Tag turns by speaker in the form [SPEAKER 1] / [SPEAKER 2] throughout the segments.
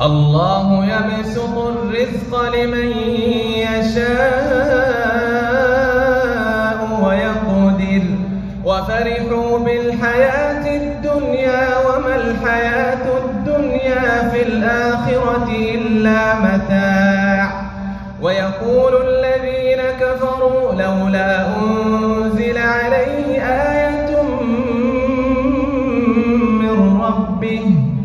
[SPEAKER 1] الله يبسط الرزق لمن يشاء ويقدر. وفرحوا بالحياة الدنيا وما الحياة الدنيا في الآخرة إلا متاع. ويقول الذين كفروا لولا أنزل عليه آية من ربه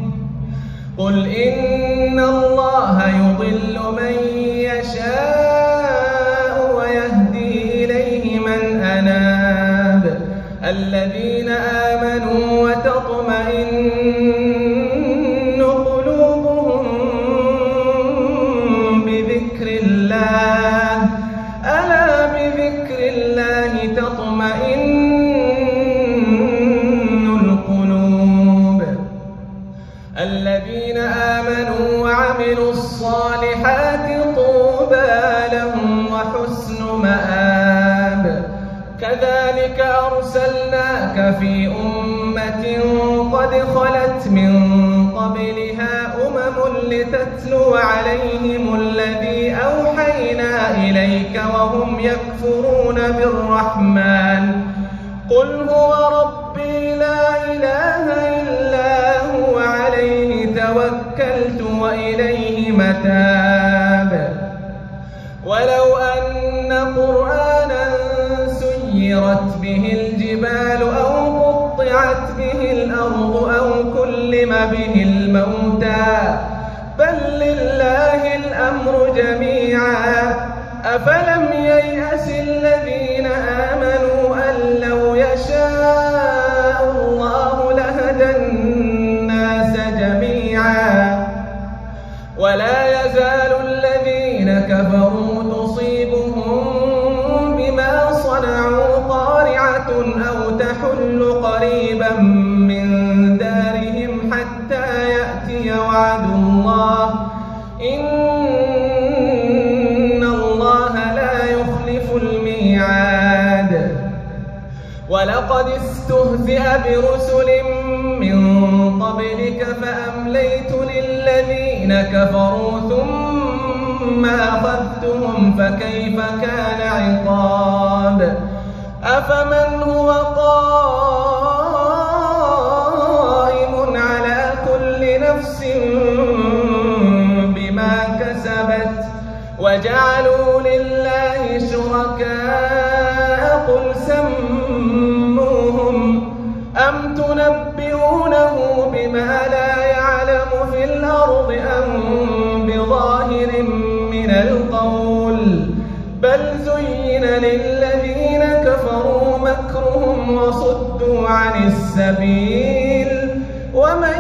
[SPEAKER 1] قل إن الله يضل من يشاء ويهدي إليه من أناب الذين آمنوا وتطمئن مآب. كذلك أرسلناك في أمة قد خلت من قبلها أمم لتتلو عليهم الذي أوحينا إليك وهم يكفرون بالرحمن. قل هو ربي لا إله إلا هو عليه توكلت وإليه متاب. ولو أن قرآنا سيرت به الجبال أو قطعت به الأرض أو كلم به الموتى بل لله الأمر جميعا أفلم ييأس الذين آمنوا أن لو يشاء أو تحل قريبا من دارهم حتى يأتي وعد الله. إن الله لا يخلف الميعاد. ولقد استهزئ برسل من قبلك فأمليت للذين كفروا ثم أخذتهم فكيف كان أفمن هو قائم على كل نفس بما كسبت وجعلوا لله شركاء قل سموهم أم تنبئونه بما لا يعلم في الأرض أم بظاهر من القول بل زين كفروا مكرهم وصدوا عن السبيل ومن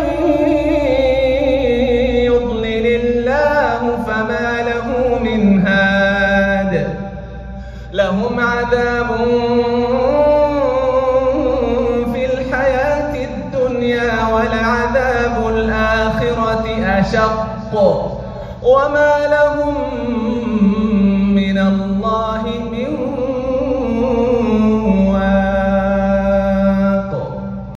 [SPEAKER 1] يضلل الله فما له من هاد لهم عذاب في الحياة الدنيا ولعذاب الآخرة أشق وما لهم